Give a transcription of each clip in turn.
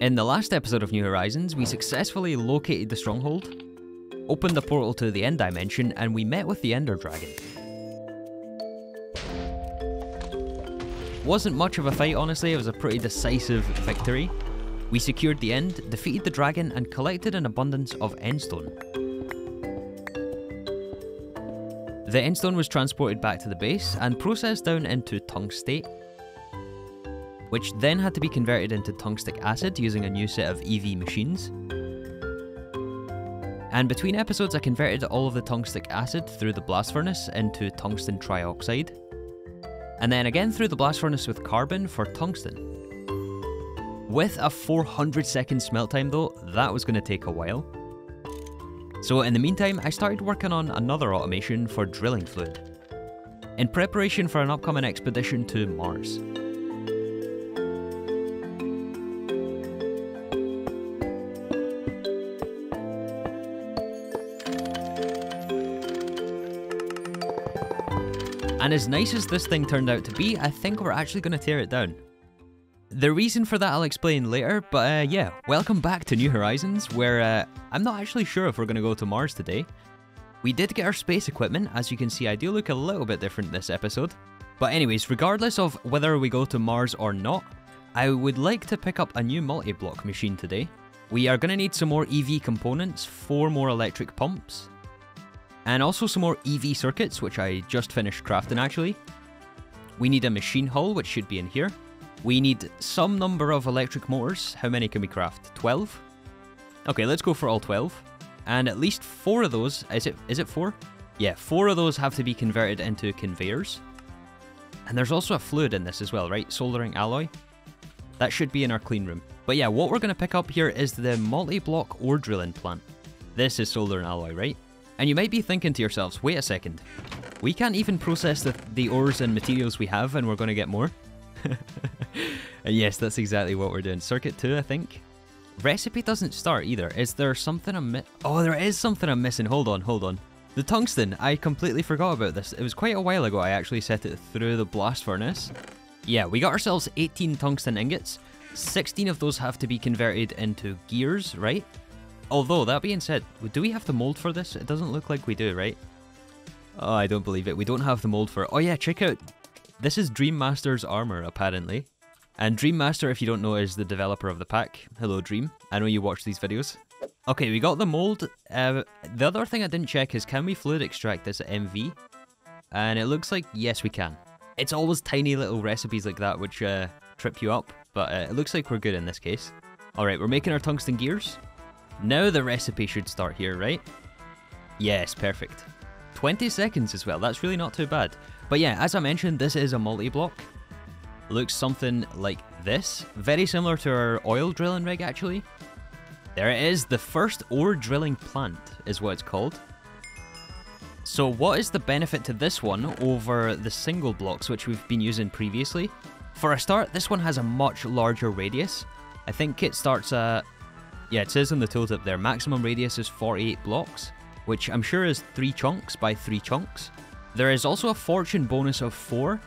In the last episode of New Horizons, we successfully located the stronghold, opened the portal to the end dimension, and we met with the Ender Dragon. Wasn't much of a fight, honestly, it was a pretty decisive victory. We secured the end, defeated the dragon, and collected an abundance of Endstone. The Endstone was transported back to the base and processed down into tungstate, which then had to be converted into tungstic acid using a new set of EV machines. And between episodes, I converted all of the tungstic acid through the blast furnace into tungsten trioxide, and then again through the blast furnace with carbon for tungsten. With a 400 second smelt time though, that was going to take a while. So in the meantime, I started working on another automation for drilling fluid, in preparation for an upcoming expedition to Mars. And as nice as this thing turned out to be, I think we're actually going to tear it down. The reason for that I'll explain later, but uh, yeah, welcome back to New Horizons, where uh, I'm not actually sure if we're going to go to Mars today. We did get our space equipment, as you can see I do look a little bit different this episode. But anyways, regardless of whether we go to Mars or not, I would like to pick up a new multi-block machine today. We are going to need some more EV components, 4 more electric pumps, and also some more EV circuits, which I just finished crafting actually. We need a machine hull, which should be in here. We need some number of electric motors. How many can we craft? 12? Okay, let's go for all 12. And at least four of those, is it is it four? Yeah, four of those have to be converted into conveyors. And there's also a fluid in this as well, right? Soldering alloy. That should be in our clean room. But yeah, what we're going to pick up here is the multi-block ore drilling plant. This is soldering alloy, right? And you might be thinking to yourselves, wait a second, we can't even process the, the ores and materials we have and we're going to get more? yes, that's exactly what we're doing. Circuit 2, I think. Recipe doesn't start either. Is there something I'm Oh, there is something I'm missing. Hold on, hold on. The tungsten, I completely forgot about this. It was quite a while ago I actually set it through the blast furnace. Yeah, we got ourselves 18 tungsten ingots. 16 of those have to be converted into gears, right? Although, that being said, do we have the mold for this? It doesn't look like we do, right? Oh, I don't believe it. We don't have the mold for it. Oh yeah, check out. This is Dream Master's armor, apparently. And Dream Master, if you don't know, is the developer of the pack. Hello, Dream. I know you watch these videos. Okay, we got the mold. Uh, the other thing I didn't check is can we fluid extract this at MV? And it looks like yes, we can. It's always tiny little recipes like that which uh, trip you up, but uh, it looks like we're good in this case. Alright, we're making our tungsten gears. Now the recipe should start here, right? Yes, perfect. 20 seconds as well, that's really not too bad. But yeah, as I mentioned, this is a multi-block. Looks something like this. Very similar to our oil drilling rig, actually. There it is, the first ore drilling plant is what it's called. So what is the benefit to this one over the single blocks which we've been using previously? For a start, this one has a much larger radius. I think it starts at yeah, it says on the tooltip there, maximum radius is 48 blocks, which I'm sure is 3 chunks by 3 chunks. There is also a fortune bonus of 4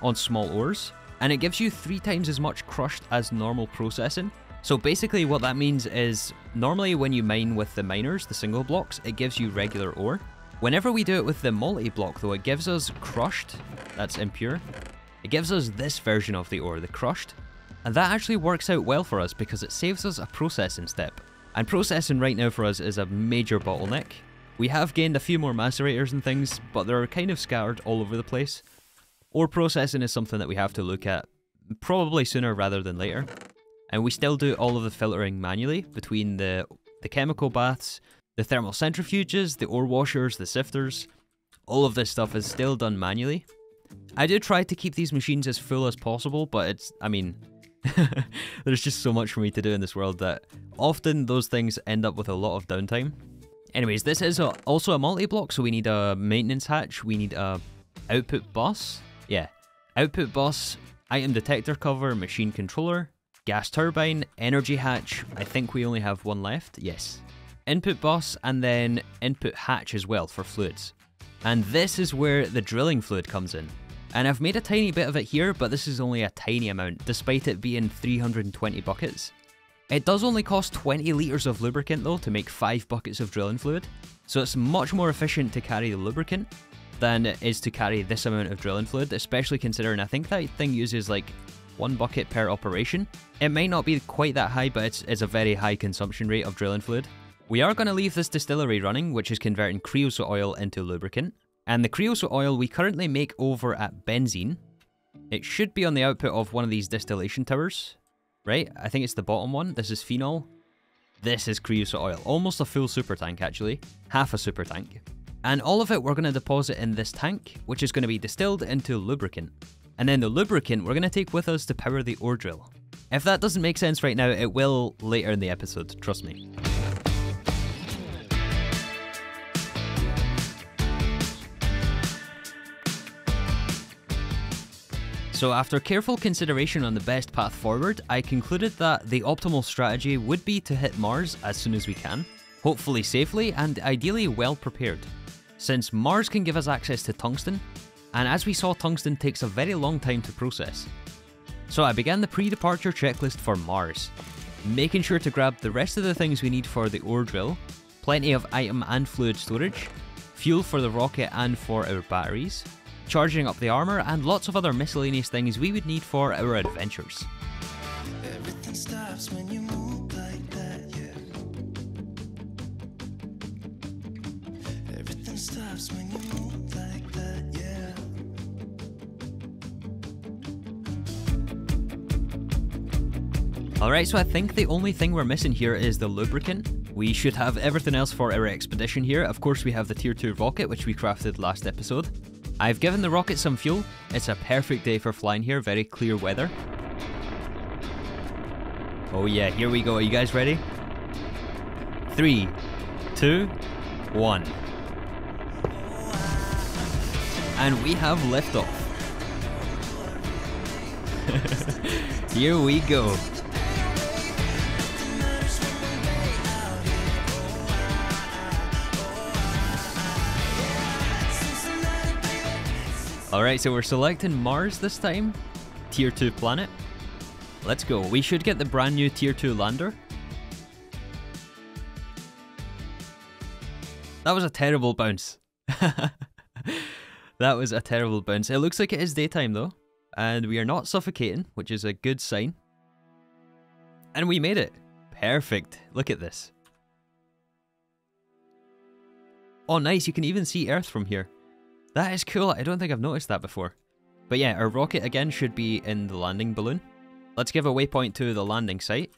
on small ores, and it gives you 3 times as much crushed as normal processing. So basically what that means is, normally when you mine with the miners, the single blocks, it gives you regular ore. Whenever we do it with the multi-block though, it gives us crushed, that's impure. It gives us this version of the ore, the crushed, and that actually works out well for us because it saves us a processing step. And processing right now for us is a major bottleneck. We have gained a few more macerators and things, but they're kind of scattered all over the place. Ore processing is something that we have to look at probably sooner rather than later. And we still do all of the filtering manually between the, the chemical baths, the thermal centrifuges, the ore washers, the sifters. All of this stuff is still done manually. I do try to keep these machines as full as possible, but it's, I mean, There's just so much for me to do in this world that often those things end up with a lot of downtime. Anyways, this is a, also a multi-block, so we need a maintenance hatch, we need a output bus, yeah, output bus, item detector cover, machine controller, gas turbine, energy hatch, I think we only have one left, yes. Input bus, and then input hatch as well for fluids. And this is where the drilling fluid comes in. And I've made a tiny bit of it here, but this is only a tiny amount, despite it being 320 buckets. It does only cost 20 litres of lubricant though to make 5 buckets of drilling fluid, so it's much more efficient to carry the lubricant than it is to carry this amount of drilling fluid, especially considering I think that thing uses like one bucket per operation. It may not be quite that high, but it's, it's a very high consumption rate of drilling fluid. We are going to leave this distillery running, which is converting creosote oil into lubricant. And the creosote oil we currently make over at benzene. It should be on the output of one of these distillation towers, right? I think it's the bottom one. This is phenol. This is creosote oil. Almost a full super tank, actually. Half a super tank. And all of it we're going to deposit in this tank, which is going to be distilled into lubricant. And then the lubricant we're going to take with us to power the ore drill. If that doesn't make sense right now, it will later in the episode, trust me. So after careful consideration on the best path forward, I concluded that the optimal strategy would be to hit Mars as soon as we can, hopefully safely and ideally well prepared. Since Mars can give us access to tungsten, and as we saw tungsten takes a very long time to process. So I began the pre-departure checklist for Mars, making sure to grab the rest of the things we need for the ore drill, plenty of item and fluid storage, fuel for the rocket and for our batteries, charging up the armor, and lots of other miscellaneous things we would need for our adventures. Alright, so I think the only thing we're missing here is the lubricant. We should have everything else for our expedition here. Of course, we have the tier 2 rocket, which we crafted last episode. I've given the rocket some fuel. It's a perfect day for flying here, very clear weather. Oh yeah, here we go. Are you guys ready? Three, two, one. And we have liftoff. here we go. Alright, so we're selecting Mars this time. Tier 2 planet. Let's go. We should get the brand new Tier 2 lander. That was a terrible bounce. that was a terrible bounce. It looks like it is daytime though. And we are not suffocating, which is a good sign. And we made it. Perfect. Look at this. Oh nice, you can even see Earth from here. That is cool, I don't think I've noticed that before. But yeah, our rocket again should be in the landing balloon. Let's give a waypoint to the landing site.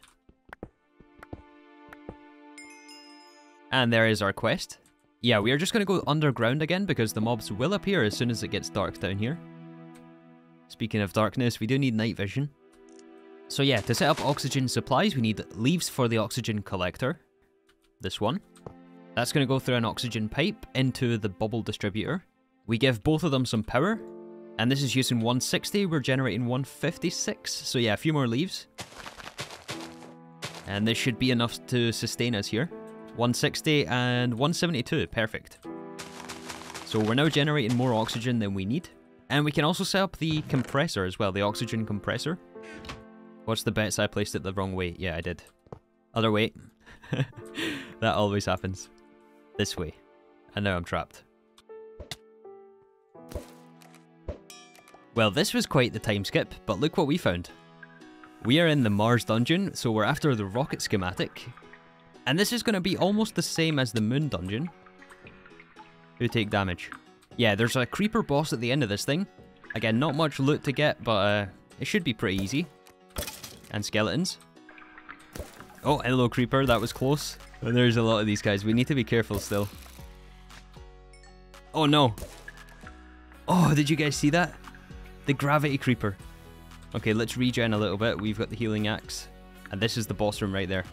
And there is our quest. Yeah, we are just going to go underground again because the mobs will appear as soon as it gets dark down here. Speaking of darkness, we do need night vision. So yeah, to set up oxygen supplies, we need leaves for the oxygen collector. This one. That's going to go through an oxygen pipe into the bubble distributor. We give both of them some power, and this is using 160, we're generating 156, so yeah, a few more leaves. And this should be enough to sustain us here. 160 and 172, perfect. So we're now generating more oxygen than we need. And we can also set up the compressor as well, the oxygen compressor. What's the bets? I placed it the wrong way. Yeah, I did. Other way. that always happens. This way. And now I'm trapped. Well, this was quite the time skip, but look what we found. We are in the Mars dungeon, so we're after the rocket schematic. And this is going to be almost the same as the moon dungeon. Who take damage? Yeah, there's a creeper boss at the end of this thing. Again, not much loot to get, but uh, it should be pretty easy. And skeletons. Oh, hello creeper, that was close. There's a lot of these guys, we need to be careful still. Oh no. Oh, did you guys see that? The Gravity Creeper. Okay, let's regen a little bit. We've got the Healing Axe. And this is the boss room right there.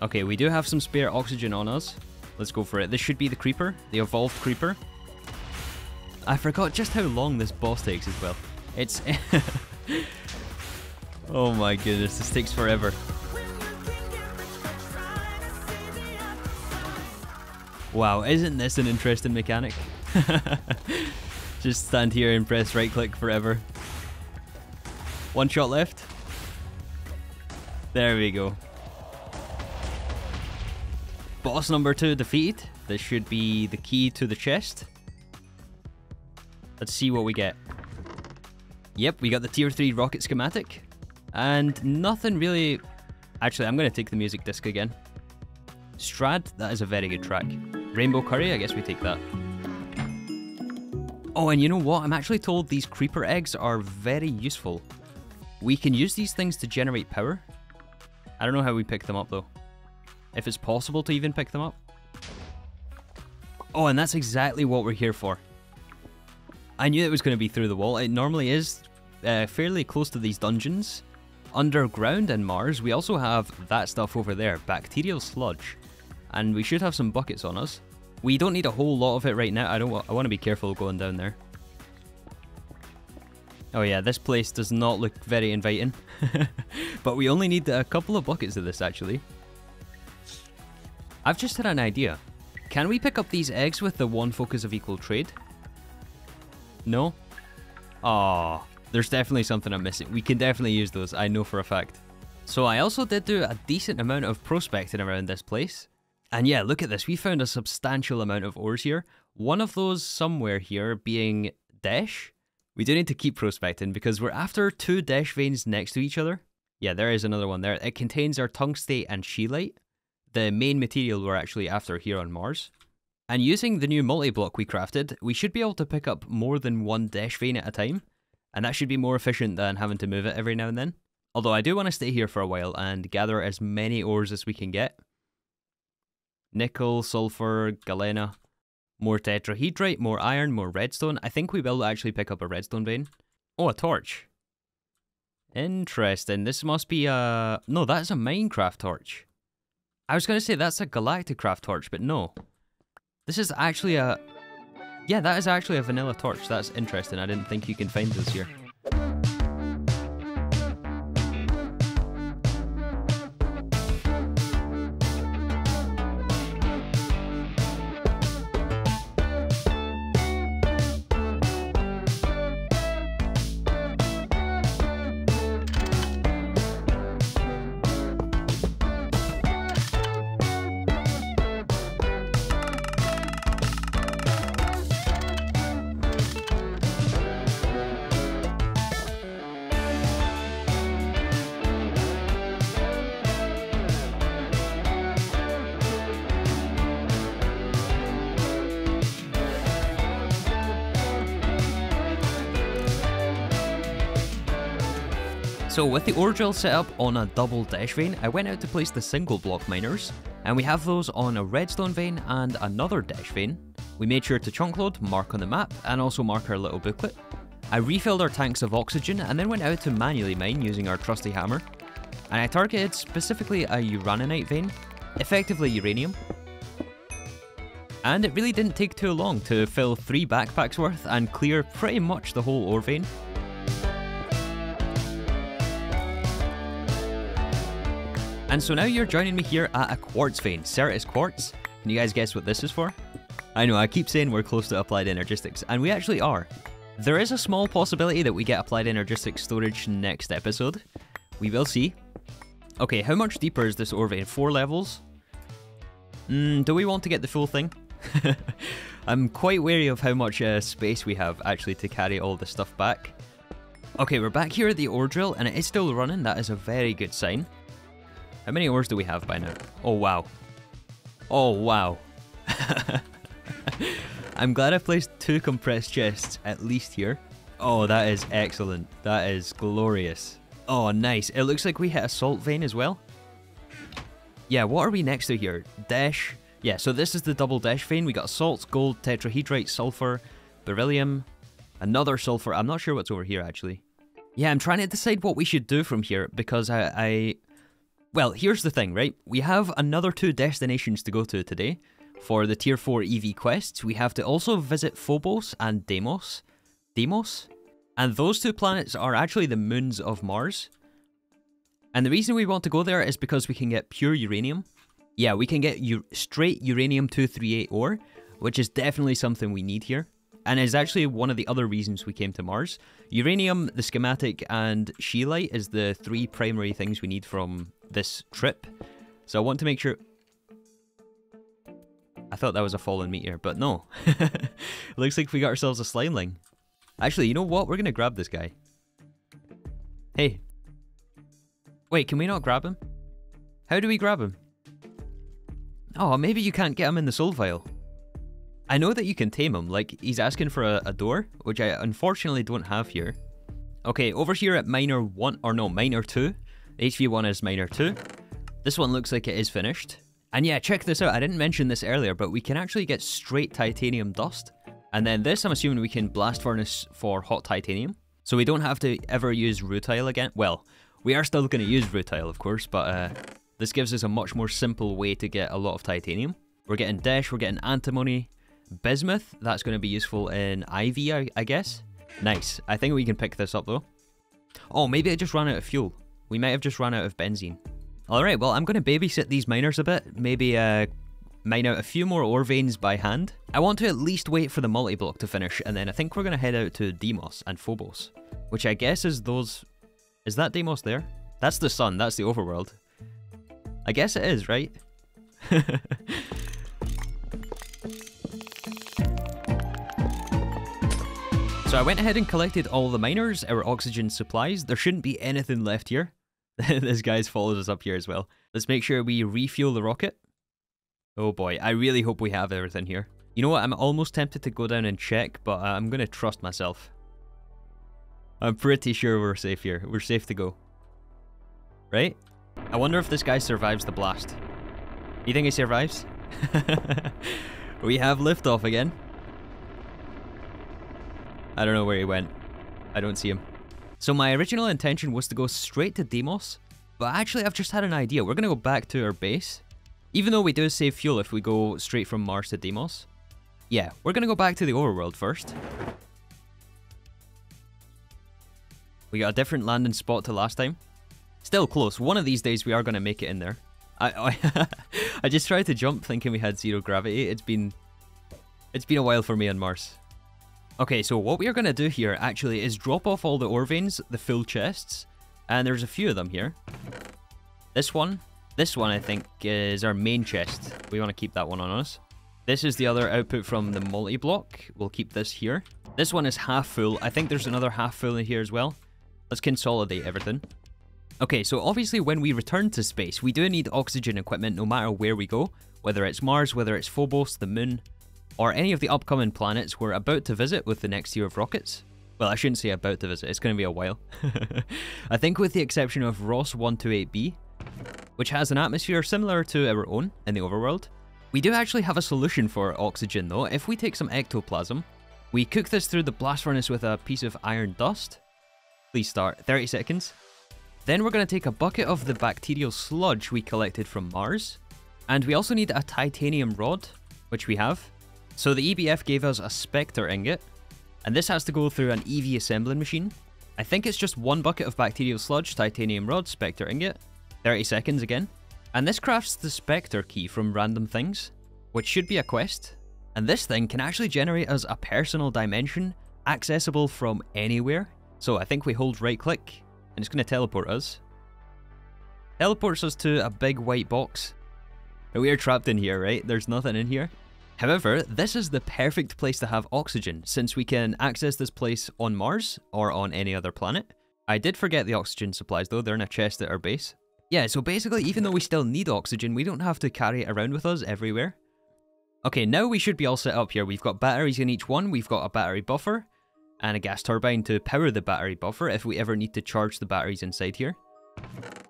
Okay, we do have some spare oxygen on us. Let's go for it. This should be the Creeper, the Evolved Creeper. I forgot just how long this boss takes as well. It's... oh my goodness, this takes forever. Wow, isn't this an interesting mechanic? Just stand here and press right click forever. One shot left. There we go. Boss number two defeated. This should be the key to the chest. Let's see what we get. Yep, we got the tier 3 rocket schematic. And nothing really... Actually, I'm going to take the music disc again. Strad, that is a very good track. Rainbow Curry, I guess we take that. Oh, and you know what? I'm actually told these creeper eggs are very useful. We can use these things to generate power. I don't know how we pick them up though. If it's possible to even pick them up. Oh, and that's exactly what we're here for. I knew it was going to be through the wall. It normally is uh, fairly close to these dungeons. Underground in Mars, we also have that stuff over there, bacterial sludge. And we should have some buckets on us. We don't need a whole lot of it right now. I don't. I want to be careful going down there. Oh yeah, this place does not look very inviting. but we only need a couple of buckets of this actually. I've just had an idea. Can we pick up these eggs with the wand focus of equal trade? No? Ah, there's definitely something I'm missing. We can definitely use those, I know for a fact. So I also did do a decent amount of prospecting around this place. And yeah, look at this. We found a substantial amount of ores here. One of those somewhere here being Desh. We do need to keep prospecting because we're after two Desh veins next to each other. Yeah, there is another one there. It contains our tungstate and scheelite, the main material we're actually after here on Mars. And using the new multi-block we crafted, we should be able to pick up more than one Desh vein at a time. And that should be more efficient than having to move it every now and then. Although I do want to stay here for a while and gather as many ores as we can get nickel, sulfur, galena, more tetrahedrite, more iron, more redstone. I think we will actually pick up a redstone vein. Oh, a torch. Interesting. This must be a... No, that's a Minecraft torch. I was going to say that's a Galacticraft torch, but no. This is actually a... Yeah, that is actually a vanilla torch. That's interesting. I didn't think you can find those here. So with the ore drill set up on a double Desh vein, I went out to place the single block miners, and we have those on a redstone vein and another Desh vein. We made sure to chunk load, mark on the map, and also mark our little booklet. I refilled our tanks of oxygen and then went out to manually mine using our trusty hammer. And I targeted specifically a uraninite vein, effectively uranium. And it really didn't take too long to fill three backpacks worth and clear pretty much the whole ore vein. And so now you're joining me here at a quartz vein, Certus Quartz. Can you guys guess what this is for? I know, I keep saying we're close to applied energistics, and we actually are. There is a small possibility that we get applied energistics storage next episode. We will see. Okay, how much deeper is this ore vein? Four levels? Mm, do we want to get the full thing? I'm quite wary of how much uh, space we have actually to carry all the stuff back. Okay, we're back here at the ore drill and it is still running. That is a very good sign. How many ores do we have by now? Oh, wow. Oh, wow. I'm glad I placed two compressed chests at least here. Oh, that is excellent. That is glorious. Oh, nice. It looks like we hit a salt vein as well. Yeah, what are we next to here? Desh. Yeah, so this is the double Desh vein. We got salt, gold, tetrahedrite, sulfur, beryllium, another sulfur. I'm not sure what's over here, actually. Yeah, I'm trying to decide what we should do from here because I, I well, here's the thing, right? We have another two destinations to go to today. For the Tier 4 EV quests, we have to also visit Phobos and Deimos. Deimos? And those two planets are actually the moons of Mars. And the reason we want to go there is because we can get pure uranium. Yeah, we can get straight uranium-238 ore, which is definitely something we need here and is actually one of the other reasons we came to Mars. Uranium, the schematic, and scheelite is the three primary things we need from this trip. So I want to make sure... I thought that was a fallen meteor, but no. Looks like we got ourselves a slimeling. Actually, you know what? We're gonna grab this guy. Hey. Wait, can we not grab him? How do we grab him? Oh, maybe you can't get him in the soul vial. I know that you can tame him, like he's asking for a, a door, which I unfortunately don't have here. Okay, over here at Miner 1, or no, Miner 2, HV1 is Miner 2. This one looks like it is finished. And yeah, check this out, I didn't mention this earlier, but we can actually get straight titanium dust. And then this, I'm assuming we can blast furnace for hot titanium. So we don't have to ever use rutile again. Well, we are still going to use rutile, of course, but uh, this gives us a much more simple way to get a lot of titanium. We're getting Desh, we're getting antimony, bismuth. That's going to be useful in IV, I, I guess. Nice. I think we can pick this up, though. Oh, maybe I just ran out of fuel. We might have just run out of benzene. Alright, well, I'm going to babysit these miners a bit. Maybe uh, mine out a few more ore veins by hand. I want to at least wait for the multi-block to finish, and then I think we're going to head out to Deimos and Phobos, which I guess is those... Is that Deimos there? That's the sun, that's the overworld. I guess it is, right? so I went ahead and collected all the miners, our oxygen supplies. There shouldn't be anything left here. this guy's followed us up here as well. Let's make sure we refuel the rocket. Oh boy, I really hope we have everything here. You know what, I'm almost tempted to go down and check, but uh, I'm going to trust myself. I'm pretty sure we're safe here. We're safe to go. Right? I wonder if this guy survives the blast. You think he survives? we have liftoff again. I don't know where he went. I don't see him. So my original intention was to go straight to Deimos, but actually I've just had an idea. We're going to go back to our base even though we do save fuel if we go straight from Mars to Deimos. Yeah, we're gonna go back to the overworld first. We got a different landing spot to last time. Still close. One of these days we are gonna make it in there. I I, I just tried to jump thinking we had zero gravity. It's been it's been a while for me on Mars. Okay, so what we are gonna do here actually is drop off all the ore veins, the full chests, and there's a few of them here. This one, this one, I think, is our main chest. We want to keep that one on us. This is the other output from the multi-block. We'll keep this here. This one is half full. I think there's another half full in here as well. Let's consolidate everything. Okay, so obviously when we return to space, we do need oxygen equipment no matter where we go, whether it's Mars, whether it's Phobos, the Moon, or any of the upcoming planets we're about to visit with the next year of rockets. Well, I shouldn't say about to visit, it's going to be a while. I think with the exception of Ross 128b, which has an atmosphere similar to our own in the overworld. We do actually have a solution for oxygen though. If we take some ectoplasm, we cook this through the blast furnace with a piece of iron dust. Please start, 30 seconds. Then we're going to take a bucket of the bacterial sludge we collected from Mars. And we also need a titanium rod, which we have. So the EBF gave us a Spectre ingot, and this has to go through an EV assembling machine. I think it's just one bucket of bacterial sludge, titanium rod, Spectre ingot, 30 seconds again. And this crafts the Spectre key from random things, which should be a quest. And this thing can actually generate us a personal dimension accessible from anywhere. So I think we hold right click and it's going to teleport us. Teleports us to a big white box. We are trapped in here, right? There's nothing in here. However, this is the perfect place to have oxygen, since we can access this place on Mars or on any other planet. I did forget the oxygen supplies though, they're in a chest at our base. Yeah, so basically, even though we still need oxygen, we don't have to carry it around with us everywhere. Okay, now we should be all set up here. We've got batteries in each one, we've got a battery buffer, and a gas turbine to power the battery buffer if we ever need to charge the batteries inside here.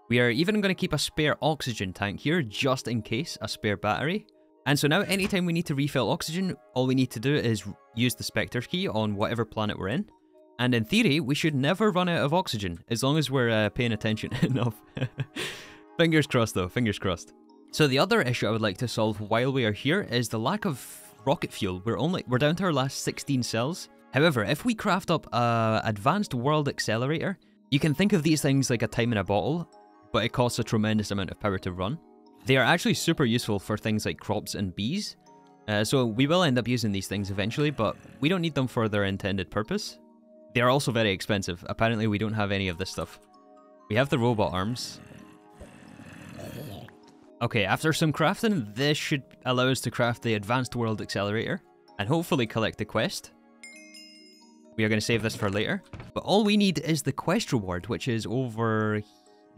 We are even going to keep a spare oxygen tank here, just in case, a spare battery. And so now, anytime we need to refill oxygen, all we need to do is use the Spectre key on whatever planet we're in. And in theory, we should never run out of oxygen, as long as we're uh, paying attention enough. fingers crossed though, fingers crossed. So the other issue I would like to solve while we are here is the lack of rocket fuel. We're only we're down to our last 16 cells. However, if we craft up a advanced world accelerator, you can think of these things like a time in a bottle, but it costs a tremendous amount of power to run. They are actually super useful for things like crops and bees, uh, so we will end up using these things eventually, but we don't need them for their intended purpose. They are also very expensive. Apparently we don't have any of this stuff. We have the robot arms. Okay, after some crafting, this should allow us to craft the Advanced World Accelerator and hopefully collect the quest. We are going to save this for later. But all we need is the quest reward, which is over...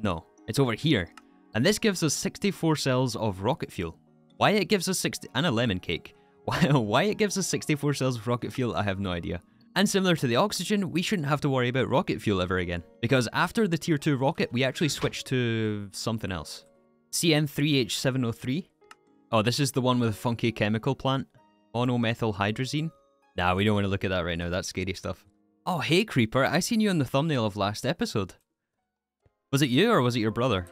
No, it's over here. And this gives us 64 cells of rocket fuel. Why it gives us 60... and a lemon cake. Why, why it gives us 64 cells of rocket fuel, I have no idea. And similar to the oxygen, we shouldn't have to worry about rocket fuel ever again. Because after the tier 2 rocket, we actually switched to something else. CN3H703. Oh, this is the one with a funky chemical plant. Monomethyl hydrazine. Nah, we don't want to look at that right now. That's scary stuff. Oh, hey, Creeper. I seen you in the thumbnail of last episode. Was it you or was it your brother?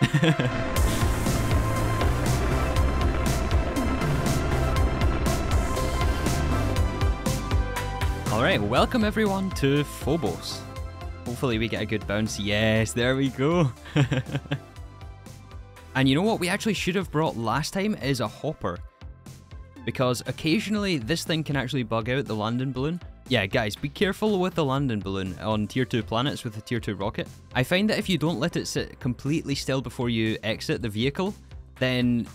Alright, welcome everyone to Phobos. Hopefully we get a good bounce. Yes, there we go. and you know what we actually should have brought last time is a hopper. Because occasionally this thing can actually bug out the landing balloon. Yeah, guys, be careful with the landing balloon on tier 2 planets with a tier 2 rocket. I find that if you don't let it sit completely still before you exit the vehicle, then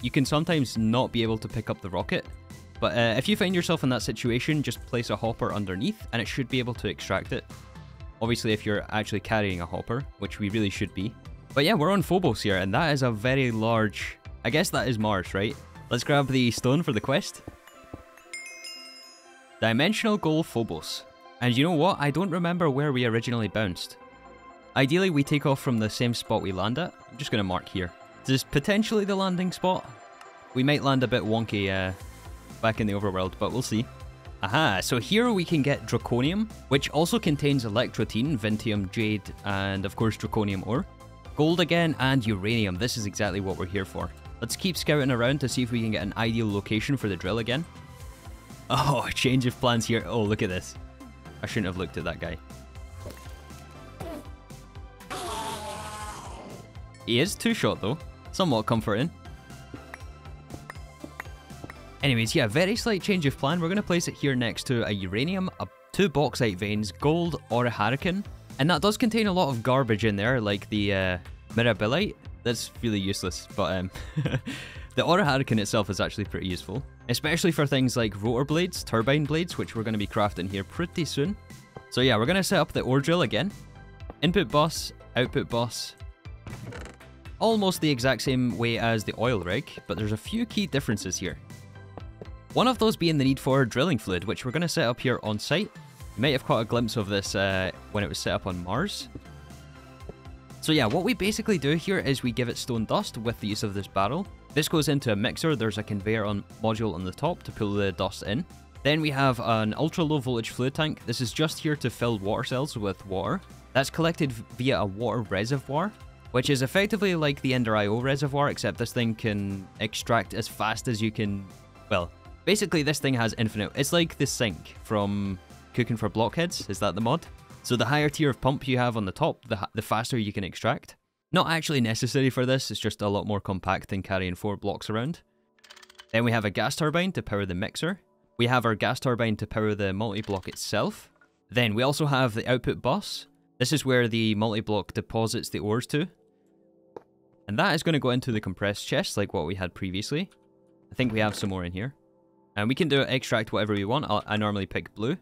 you can sometimes not be able to pick up the rocket. But uh, if you find yourself in that situation, just place a hopper underneath and it should be able to extract it. Obviously, if you're actually carrying a hopper, which we really should be. But yeah, we're on Phobos here, and that is a very large... I guess that is Mars, right? Let's grab the stone for the quest. Dimensional Goal Phobos. And you know what? I don't remember where we originally bounced. Ideally, we take off from the same spot we land at. I'm just to mark here. This is potentially the landing spot. We might land a bit wonky uh, back in the overworld, but we'll see. Aha, so here we can get Draconium, which also contains Electrotine, Vinteum, Jade, and of course Draconium ore. Gold again, and Uranium, this is exactly what we're here for. Let's keep scouting around to see if we can get an ideal location for the drill again. Oh, change of plans here. Oh, look at this. I shouldn't have looked at that guy. He is two-shot though, somewhat comforting. Anyways, yeah, very slight change of plan. We're going to place it here next to a uranium, a, two bauxite veins, gold, or a hurricane. And that does contain a lot of garbage in there, like the uh, mirabilite. That's really useless, but um, the Aura Hurricane itself is actually pretty useful. Especially for things like rotor blades, turbine blades, which we're going to be crafting here pretty soon. So yeah, we're going to set up the ore drill again. Input bus, output bus. Almost the exact same way as the oil rig, but there's a few key differences here. One of those being the need for drilling fluid, which we're going to set up here on site. You might have caught a glimpse of this uh, when it was set up on Mars. So yeah, what we basically do here is we give it stone dust with the use of this barrel. This goes into a mixer, there's a conveyor on module on the top to pull the dust in. Then we have an ultra low voltage fluid tank. This is just here to fill water cells with water. That's collected via a water reservoir, which is effectively like the Ender IO reservoir, except this thing can extract as fast as you can, well, Basically, this thing has infinite... It's like the sink from Cooking for Blockheads. Is that the mod? So the higher tier of pump you have on the top, the, the faster you can extract. Not actually necessary for this, it's just a lot more compact than carrying four blocks around. Then we have a gas turbine to power the mixer. We have our gas turbine to power the multi-block itself. Then we also have the output bus. This is where the multi-block deposits the ores to. And that is going to go into the compressed chest like what we had previously. I think we have some more in here. And we can do extract whatever we want. i I normally pick blue.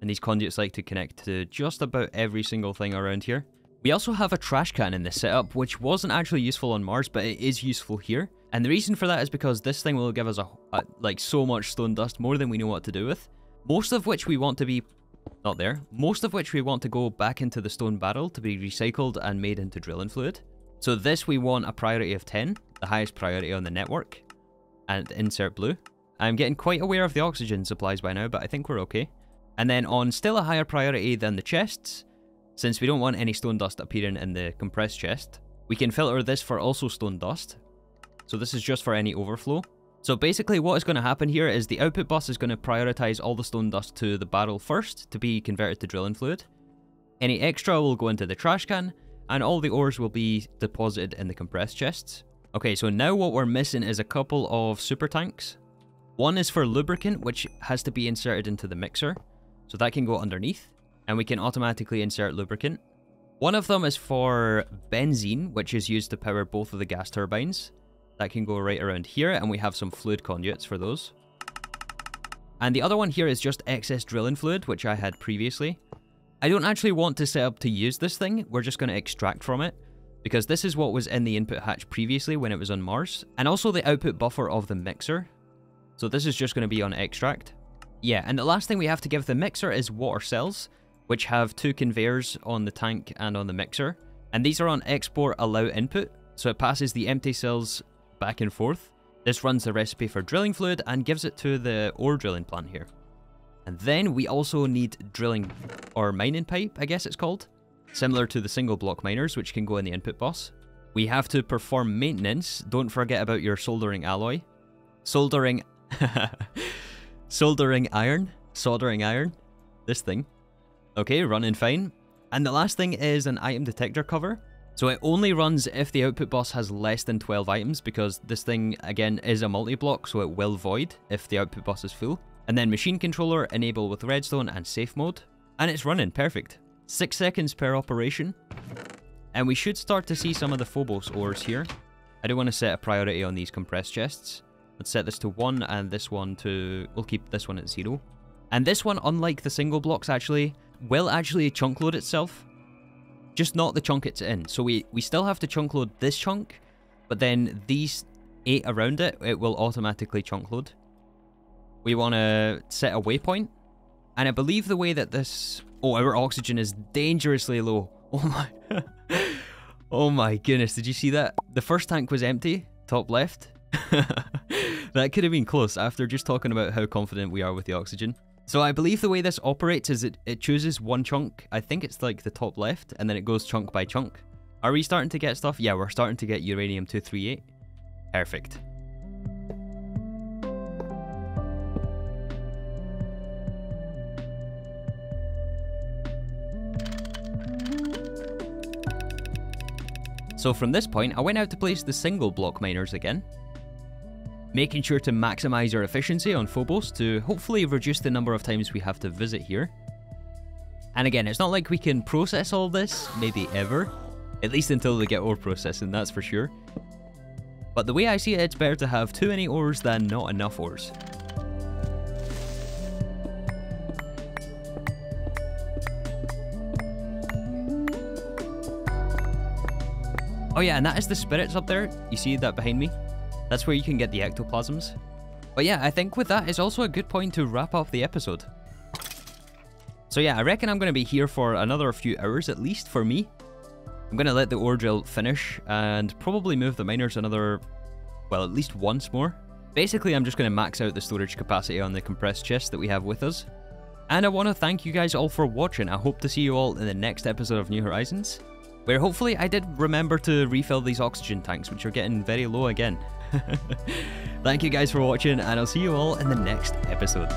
And these conduits like to connect to just about every single thing around here. We also have a trash can in this setup, which wasn't actually useful on Mars, but it is useful here. And the reason for that is because this thing will give us a, a, like so much stone dust, more than we know what to do with. Most of which we want to be, not there, most of which we want to go back into the stone barrel to be recycled and made into drilling fluid. So this we want a priority of 10, the highest priority on the network and insert blue. I'm getting quite aware of the oxygen supplies by now, but I think we're okay. And then on still a higher priority than the chests, since we don't want any stone dust appearing in the compressed chest, we can filter this for also stone dust. So this is just for any overflow. So basically what is going to happen here is the output bus is going to prioritize all the stone dust to the barrel first to be converted to drilling fluid. Any extra will go into the trash can, and all the ores will be deposited in the compressed chests. Okay, so now what we're missing is a couple of super tanks. One is for lubricant, which has to be inserted into the mixer. So that can go underneath, and we can automatically insert lubricant. One of them is for benzene, which is used to power both of the gas turbines. That can go right around here, and we have some fluid conduits for those. And the other one here is just excess drilling fluid, which I had previously. I don't actually want to set up to use this thing, we're just going to extract from it, because this is what was in the input hatch previously when it was on Mars, and also the output buffer of the mixer. So this is just going to be on extract. Yeah, and the last thing we have to give the mixer is water cells, which have two conveyors on the tank and on the mixer. And these are on export allow input, so it passes the empty cells back and forth. This runs the recipe for drilling fluid and gives it to the ore drilling plant here. And then we also need drilling, or mining pipe, I guess it's called, similar to the single block miners, which can go in the input bus. We have to perform maintenance. Don't forget about your soldering alloy. Soldering... soldering iron. Soldering iron. This thing. Okay, running fine. And the last thing is an item detector cover. So it only runs if the output bus has less than 12 items because this thing, again, is a multi-block, so it will void if the output bus is full. And then machine controller, enable with redstone and safe mode. And it's running, perfect. 6 seconds per operation. And we should start to see some of the Phobos ores here. I do want to set a priority on these compressed chests. Let's set this to 1 and this one to... We'll keep this one at 0. And this one, unlike the single blocks actually, will actually chunk load itself just not the chunk it's in. So we, we still have to chunk load this chunk, but then these eight around it, it will automatically chunk load. We want to set a waypoint. And I believe the way that this... Oh, our oxygen is dangerously low. Oh my... oh my goodness, did you see that? The first tank was empty, top left. that could have been close after just talking about how confident we are with the oxygen. So I believe the way this operates is it, it chooses one chunk, I think it's like the top left, and then it goes chunk by chunk. Are we starting to get stuff? Yeah, we're starting to get uranium-238. Perfect. So from this point, I went out to place the single block miners again, making sure to maximize our efficiency on Phobos to hopefully reduce the number of times we have to visit here. And again, it's not like we can process all this, maybe ever. At least until they get ore processing, that's for sure. But the way I see it, it's better to have too many ores than not enough ores. Oh yeah, and that is the spirits up there. You see that behind me? That's where you can get the ectoplasms. But yeah, I think with that is also a good point to wrap up the episode. So yeah, I reckon I'm going to be here for another few hours at least for me. I'm going to let the ore drill finish and probably move the miners another, well, at least once more. Basically, I'm just going to max out the storage capacity on the compressed chest that we have with us. And I want to thank you guys all for watching. I hope to see you all in the next episode of New Horizons, where hopefully I did remember to refill these oxygen tanks, which are getting very low again. Thank you guys for watching, and I'll see you all in the next episode.